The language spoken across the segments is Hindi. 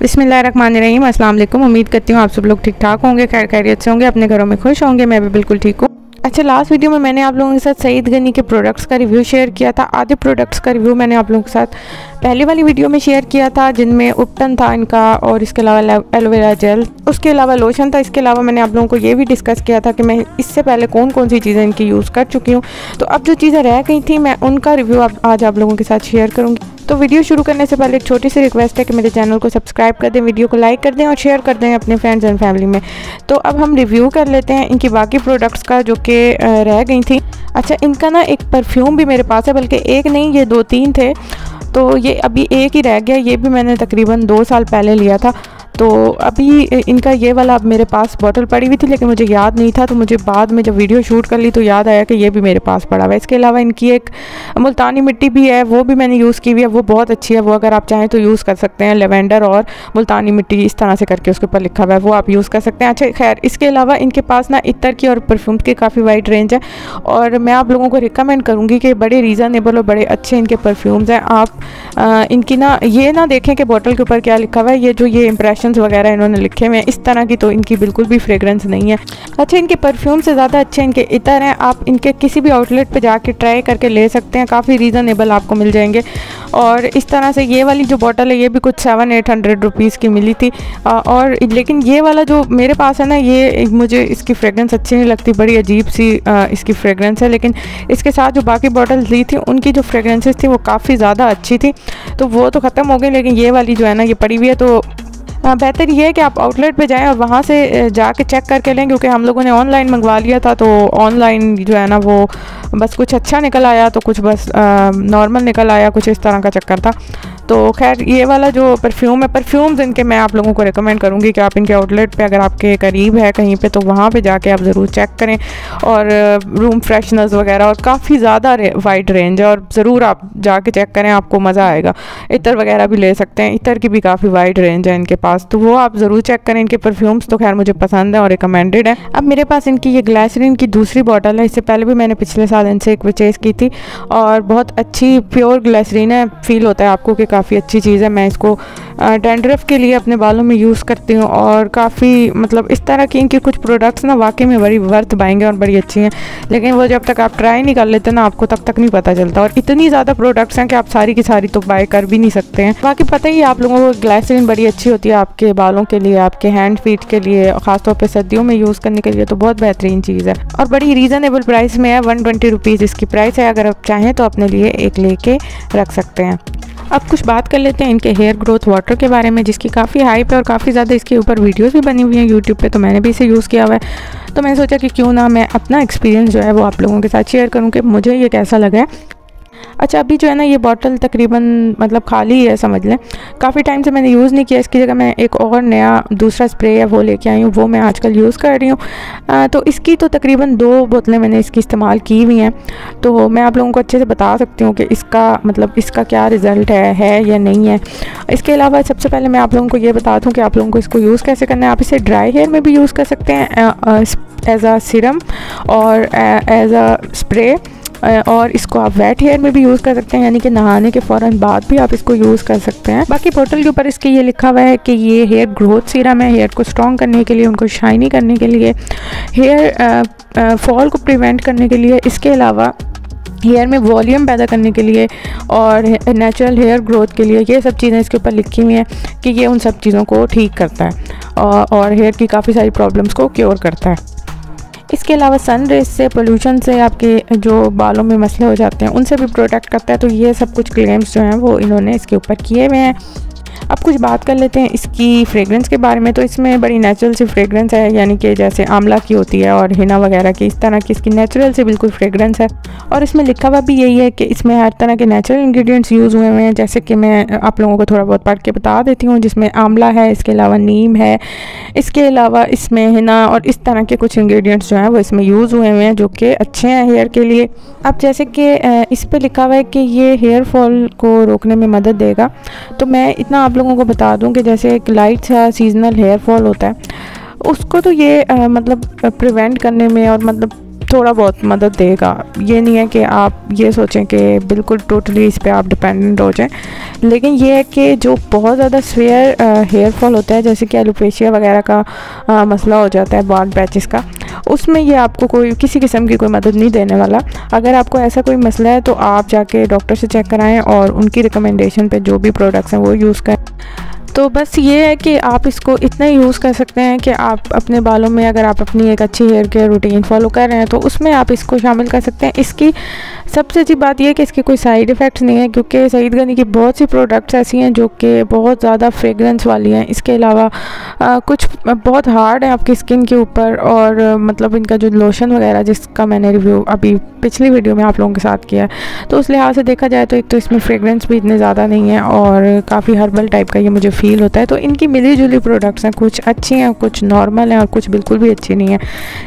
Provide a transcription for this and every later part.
बिस्मिल्लाहिर्रहमानिर्रहीम अस्सलाम वालेकुम उम्मीद करती हूँ आप सब लोग ठीक ठाक होंगे, खैर खैरियत से होंगे, अपने घरों में खुश होंगे, मैं भी बिल्कुल ठीक हूँ। अच्छा लास्ट वीडियो में मैंने आप लोगों के साथ सईद गनी के प्रोडक्ट्स का रिव्यू शेयर किया था। आधे प्रोडक्ट्स का रिव्यू मैंने आप लोगों के साथ पहले वाली वीडियो में शेयर किया था, जिनमें उपटन था इनका और इसके अलावा एलोवेरा जेल उसके अलावा लोशन था, इसके अलावा मैंने आप लोगों को ये भी डिस्कस किया था कि मैं इससे पहले कौन कौन सी चीज़ें इनकी यूज़ कर चुकी हूँ। तो अब जो चीज़ें रह गई थी, मैं उनका रिव्यू आज आप लोगों के साथ शेयर करूँगी। तो वीडियो शुरू करने से पहले एक छोटी सी रिक्वेस्ट है कि मेरे चैनल को सब्सक्राइब कर दें, वीडियो को लाइक कर दें और शेयर कर दें अपने फ्रेंड्स एंड फैमिली में। तो अब हम रिव्यू कर लेते हैं इनकी बाकी प्रोडक्ट्स का जो कि रह गई थी। अच्छा इनका ना एक परफ्यूम भी मेरे पास है, बल्कि एक नहीं, ये दो तीन थे। तो ये अभी एक ही रह गया, ये भी मैंने तकरीबन दो साल पहले लिया था। तो अभी इनका ये वाला अब मेरे पास बॉटल पड़ी हुई थी, लेकिन मुझे याद नहीं था तो मुझे बाद में जब वीडियो शूट कर ली तो याद आया कि ये भी मेरे पास पड़ा हुआ है। इसके अलावा इनकी एक मुल्तानी मिट्टी भी है, वो भी मैंने यूज़ की हुई है, वो बहुत अच्छी है, वो अगर आप चाहें तो यूज़ कर सकते हैं लेवेंडर और मुल्तानी मिट्टी इस तरह से करके उसके ऊपर लिखा हुआ है, वो आप यूज़ कर सकते हैं। अच्छा खैर, इसके अलावा इनके पास ना इतर की और परफ्यूम की काफ़ी वाइड रेंज है, और मैं आप लोगों को रिकमेंड करूँगी कि बड़े रीज़नेबल और बड़े अच्छे इनके परफ्यूम्स हैं। आप इनकी ना, ये ना देखें कि बॉटल के ऊपर क्या लिखा हुआ है, ये जो ये इंप्रेशन वगैरह इन्होंने लिखे हुए हैं। इस तरह की तो इनकी बिल्कुल भी फ्रेगरेंस नहीं है। अच्छा इनके परफ्यूम से ज़्यादा अच्छे इनके इतर हैं। आप इनके किसी भी आउटलेट पर जाके ट्राई करके ले सकते हैं। काफ़ी रीज़नेबल आपको मिल जाएँगे। और इस तरह से ये वाली जो बॉटल है, ये भी कुछ सेवन एट हंड्रेड रुपीज़ की मिली थी। और लेकिन ये वाला जो मेरे पास है ना, ये मुझे इसकी फ्रेगरेंस अच्छी नहीं लगती। बड़ी अजीब सी इसकी फ्रेगरेंस है। लेकिन इसके साथ जो बाकी बॉटल ली थी, उनकी जो फ्रेगरेंसेस थी, वो काफ़ी ज़्यादा अच्छी थी। तो वो तो ख़त्म हो गई, लेकिन ये वाली जो है ना, ये पड़ी हुई है। तो बेहतर ये है कि आप आउटलेट पे जाएँ और वहाँ से जाके चेक करके लें क्योंकि हम लोगों ने ऑनलाइन मंगवा लिया था तो ऑनलाइन जो है ना वो बस कुछ अच्छा निकल आया तो कुछ बस नॉर्मल निकल आया, कुछ इस तरह का चक्कर था। तो खैर, ये वाला जो परफ्यूम है परफ्यूम्स इनके मैं आप लोगों को रिकमेंड करूँगी कि आप इनके आउटलेट पे अगर आपके करीब है कहीं पे तो वहाँ पे जाके आप ज़रूर चेक करें। और रूम फ्रेशनर्स वगैरह, और काफ़ी ज़्यादा वाइड रेंज है और ज़रूर आप जाके चेक करें, आपको मज़ा आएगा। इतर वगैरह भी ले सकते हैं, इतर की भी काफ़ी वाइड रेंज है इनके पास तो वो आप ज़रूर चेक करें इनके परफ्यूम्स तो खैर मुझे पसंद है और रिकमेंडेड है। अब मेरे पास इनकी ये ग्लासरीन की दूसरी बॉटल है, इससे पहले भी मैंने पिछले साल इनसे एक परचेज़ की थी, और बहुत अच्छी प्योर ग्लासरीन है फील होता है आपको कि काफ़ी अच्छी चीज़ है। मैं इसको डेंड्रफ के लिए अपने बालों में यूज़ करती हूँ और काफ़ी मतलब इस तरह की इनकी कुछ प्रोडक्ट्स ना वाकई में बड़ी वर्थ बाएँगे और बड़ी अच्छी हैं। लेकिन वो जब तक आप ट्राई नहीं कर लेते ना, आपको तब तक नहीं पता चलता। और इतनी ज़्यादा प्रोडक्ट्स हैं कि आप सारी की सारी तो बाय कर भी नहीं सकते हैं। बाकी पता ही आप लोगों को ग्लाइसरीन बड़ी अच्छी होती है आपके बालों के लिए, आपके हैंड फीट के लिए, ख़ासतौर पर सर्दियों में यूज़ करने के लिए तो बहुत बेहतरीन चीज़ है। और बड़ी रीज़नेबल प्राइस में है वन ट्वेंटी रुपीज़ इसकी प्राइस है, अगर आप चाहें तो अपने लिए एक लेके रख सकते हैं। अब कुछ बात कर लेते हैं इनके हेयर ग्रोथ वाटर के बारे में, जिसकी काफ़ी हाइप है और काफ़ी ज़्यादा इसके ऊपर वीडियोस भी बनी हुई हैं यूट्यूब पर तो मैंने भी इसे यूज़ किया हुआ है। तो मैंने सोचा कि क्यों ना मैं अपना एक्सपीरियंस जो है वो आप लोगों के साथ शेयर करूँ कि मुझे ये कैसा लगा है। अच्छा अभी जो है ना ये बॉटल तकरीबन मतलब खाली है, समझ लें। काफ़ी टाइम से मैंने यूज़ नहीं किया, इसकी जगह मैं एक और नया दूसरा स्प्रे है वो लेके आई हूँ, वो मैं आजकल यूज़ कर रही हूँ। तो इसकी तो तकरीबन दो बोतलें मैंने इसकी इस्तेमाल की हुई हैं। तो मैं आप लोगों को अच्छे से बता सकती हूँ कि इसका मतलब इसका क्या रिज़ल्ट है है या नहीं है। इसके अलावा सबसे पहले मैं आप लोगों को ये बता दूँ कि आप लोगों को इसको यूज़ कैसे करना है। आप इसे ड्राई हेयर में भी यूज़ कर सकते हैं एज आ सिरम और एज आ स्प्रे और इसको आप वेट हेयर में भी यूज़ कर सकते हैं, यानी कि नहाने के फ़ौरन बाद भी आप इसको यूज़ कर सकते हैं। बाकी बोतल के ऊपर इसके ये लिखा हुआ है कि ये हेयर ग्रोथ सीरम है हेयर को स्ट्रॉन्ग करने के लिए, उनको शाइनी करने के लिए। हेयर फॉल को प्रिवेंट करने के लिए, इसके अलावा हेयर में वॉल्यूम पैदा करने के लिए और नेचुरल हेयर ग्रोथ के लिए ये सब चीज़ें इसके ऊपर लिखी हुई हैं कि ये उन सब चीज़ों को ठीक करता है और हेयर की काफ़ी सारी प्रॉब्लम्स को क्योर करता है। इसके अलावा सन रेज से पोल्यूशन से आपके जो बालों में मसले हो जाते हैं, उनसे भी प्रोटेक्ट करता है तो ये सब कुछ क्लेम्स जो हैं वो इन्होंने इसके ऊपर किए हुए हैं। अब कुछ बात कर लेते हैं इसकी फ्रेगरेंस के बारे में। तो इसमें बड़ी नेचुरल सी फ्रेगरेंस है, यानी कि जैसे आंवला की होती है और हिना वगैरह की। इस तरह की इसकी नेचुरल से बिल्कुल फ्रेगरेंस है। और इसमें लिखा हुआ भी यही है कि इसमें हर तरह के नेचुरल इंग्रेडिएंट्स यूज़ हुए हुए हैं। जैसे कि मैं आप लोगों को थोड़ा बहुत पढ़ के बता देती हूँ, जिसमें आंवला है, इसके अलावा नीम है, इसके अलावा इसमें हिना और इस तरह के कुछ इंग्रेडिएंट्स जो हैं वो इसमें यूज़ हुए हुए हैं, जो कि अच्छे हैं हेयर के लिए। अब जैसे कि इस पर लिखा हुआ है कि ये हेयर फॉल को रोकने में मदद देगा। तो मैं इतना आप लोगों को बता दूँ कि जैसे एक लाइट सा सीजनल हेयर फॉल होता है उसको तो ये आ, मतलब प्रिवेंट करने में और मतलब थोड़ा बहुत मदद देगा। ये नहीं है कि आप ये सोचें कि बिल्कुल टोटली इस पर आप डिपेंडेंट हो जाएँ। लेकिन ये है कि जो बहुत ज़्यादा स्वेयर हेयर फॉल होता है जैसे कि एलोपेशिया वगैरह का आ, मसला हो जाता है बाल पैचेस का उसमें ये आपको कोई, किसी किस्म की कोई मदद नहीं देने वाला। अगर आपको ऐसा कोई मसला है तो आप जाके डॉक्टर से चेक कराएँ और उनकी रिकमेंडेशन पे जो भी प्रोडक्ट्स हैं वो यूज़ करें। तो बस ये है कि आप इसको इतना यूज़ कर सकते हैं कि आप अपने बालों में अगर आप अपनी एक अच्छी हेयर केयर रूटीन फॉलो कर रहे हैं तो उसमें आप इसको शामिल कर सकते हैं। इसकी सबसे अच्छी बात यह कि इसके कोई साइड इफ़ेक्ट्स नहीं है, क्योंकि सईद गनी की बहुत सी प्रोडक्ट्स ऐसी हैं जो कि बहुत ज़्यादा फ्रेगरेंस वाली हैं। इसके अलावा कुछ बहुत हार्ड है आपकी स्किन के ऊपर और मतलब इनका जो लोशन वगैरह जिसका मैंने रिव्यू अभी पिछली वीडियो में आप लोगों के साथ किया है। तो उस लिहाज से देखा जाए तो एक तो इसमें फ्रेगरेंस भी इतने ज़्यादा नहीं है और काफ़ी हर्बल टाइप का ये मुझे फील होता है तो इनकी मिली जुली प्रोडक्ट्स हैं, कुछ अच्छी हैं, कुछ नॉर्मल हैं और कुछ बिल्कुल भी अच्छी नहीं है।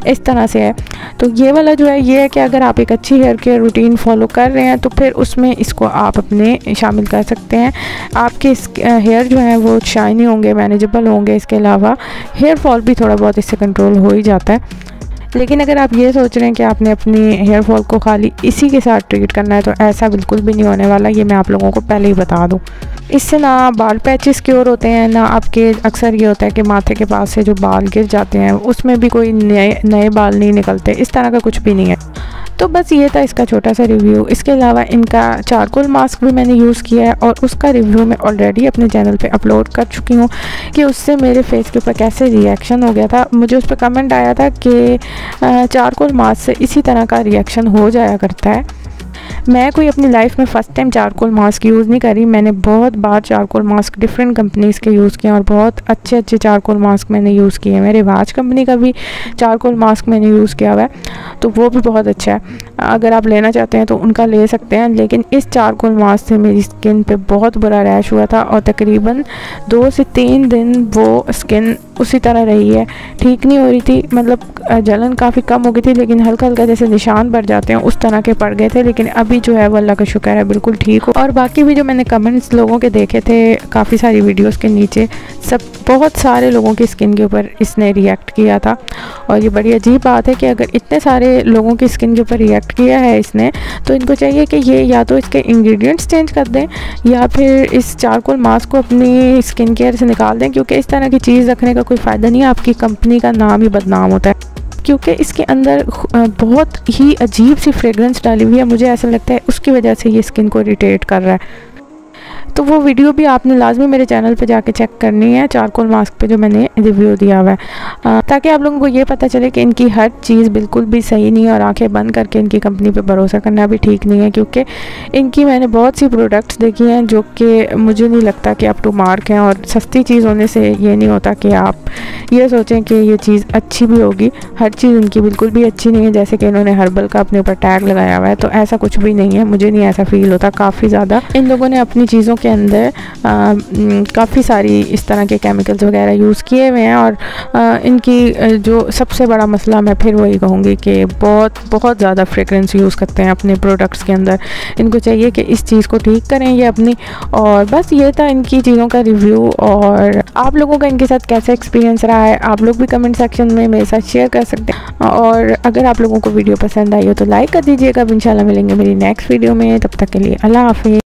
इस तरह से है। तो ये वाला जो है, ये है कि अगर आप एक अच्छी हेयर केयर रूटीन फॉलो कर रहे हैं तो फिर उसमें इसको आप अपने शामिल कर सकते हैं। आपके हेयर जो है, वो शाइनी होंगे मैनेजेबल होंगे। इसके अलावा हेयर फॉल भी थोड़ा बहुत इससे कंट्रोल हो ही जाता है। लेकिन अगर आप ये सोच रहे हैं कि आपने अपनी हेयर फॉल को खाली इसी के साथ ट्रीट करना है तो ऐसा बिल्कुल भी नहीं होने वाला। ये मैं आप लोगों को पहले ही बता दूँ। इससे ना बाल पैचेस क्योर होते हैं, ना आपके अक्सर ये होता है कि माथे के पास से जो बाल गिर जाते हैं, उसमें भी कोई नए नए बाल नहीं निकलते। इस तरह का कुछ भी नहीं है। तो बस ये था इसका छोटा सा रिव्यू इसके अलावा इनका चारकोल मास्क भी मैंने यूज़ किया है और उसका रिव्यू मैं ऑलरेडी अपने चैनल पे अपलोड कर चुकी हूँ कि उससे मेरे फेस के ऊपर कैसे रिएक्शन हो गया था। मुझे उस पर कमेंट आया था कि चारकोल मास्क से इसी तरह का रिएक्शन हो जाया करता है। मैं कोई अपनी लाइफ में first time charcoal mask use नहीं करी। मैंने बहुत बार चारकोल मास्क डिफरेंट कंपनीज़ के यूज़ किए और बहुत अच्छे अच्छे चारकोल मास्क मैंने यूज़ किए मेरे वाच कंपनी का भी चारकोल मास्क मैंने यूज़ किया हुआ है तो वो भी बहुत अच्छा है। अगर आप लेना चाहते हैं तो उनका ले सकते हैं, लेकिन इस चारकोल मास्क से मेरी स्किन पे बहुत बुरा रैश हुआ था और तकरीबन दो से तीन दिन वो स्किन उसी तरह रही है। ठीक नहीं हो रही थी मतलब जलन काफ़ी कम हो गई थी, लेकिन हल्का हल्का जैसे निशान पड़ जाते हैं, उस तरह के पड़ गए थे, लेकिन अभी जो है वो अल्लाह का शुक्र है, बिल्कुल ठीक हो। और बाकी भी जो मैंने कमेंट्स लोगों के देखे थे, काफ़ी सारी वीडियोस के नीचे, सब, बहुत सारे लोगों की स्किन के ऊपर इसने रिएक्ट किया था। और ये बड़ी अजीब बात है कि अगर इतने सारे लोगों की स्किन के ऊपर रिएक्ट किया है इसने तो इनको चाहिए कि ये या तो इसके इंग्रेडिएंट्स चेंज कर दें, या फिर इस चारकोल मास्क को अपनी स्किन केयर से निकाल दें, क्योंकि इस तरह की चीज़ रखने का कोई फ़ायदा नहीं है। आपकी कंपनी का नाम ही बदनाम होता है। क्योंकि इसके अंदर बहुत ही अजीब सी फ्रेगरेंस डाली हुई है। मुझे ऐसा लगता है उसकी वजह से ये स्किन को इरीटेट कर रहा है। तो वो वीडियो भी आपने लाजमी मेरे चैनल पे जाके चेक करनी है। चारकोल मास्क पे जो मैंने रिव्यू दिया हुआ है। ताकि आप लोगों को ये पता चले कि इनकी हर चीज़ बिल्कुल भी सही नहीं है और आँखें बंद करके इनकी कंपनी पे भरोसा करना भी ठीक नहीं है, क्योंकि इनकी मैंने बहुत सी प्रोडक्ट्स देखी हैं जो कि मुझे नहीं लगता कि आप टू मार्क हैं और सस्ती चीज़ होने से ये नहीं होता कि आप ये सोचें कि ये चीज़ अच्छी भी होगी। हर चीज़ इनकी बिल्कुल भी अच्छी नहीं है, जैसे कि इन्होंने हर्बल का अपने ऊपर टैग लगाया हुआ है तो ऐसा कुछ भी नहीं है। मुझे नहीं ऐसा फील होता। काफ़ी ज़्यादा इन लोगों ने अपनी चीज़ों के अंदर काफ़ी सारी इस तरह के केमिकल्स वगैरह यूज़ किए हुए हैं और आ, इनकी जो सबसे बड़ा मसला मैं फिर वही कहूँगी कि बहुत बहुत ज़्यादा फ्रेगरेंस यूज़ करते हैं अपने प्रोडक्ट्स के अंदर। इनको चाहिए कि इस चीज़ को ठीक करें ये अपनी और बस ये था इनकी चीज़ों का रिव्यू और आप लोगों का इनके साथ कैसा एक्सपीरियंस रहा है आप लोग भी कमेंट सेक्शन में मेरे साथ शेयर कर सकते हैं। और अगर आप लोगों को वीडियो पसंद आई हो तो लाइक कर दीजिएगा। अब इंशाल्लाह मिलेंगे मेरी नेक्स्ट वीडियो में। तब तक के लिए अल्लाह हाफिज़।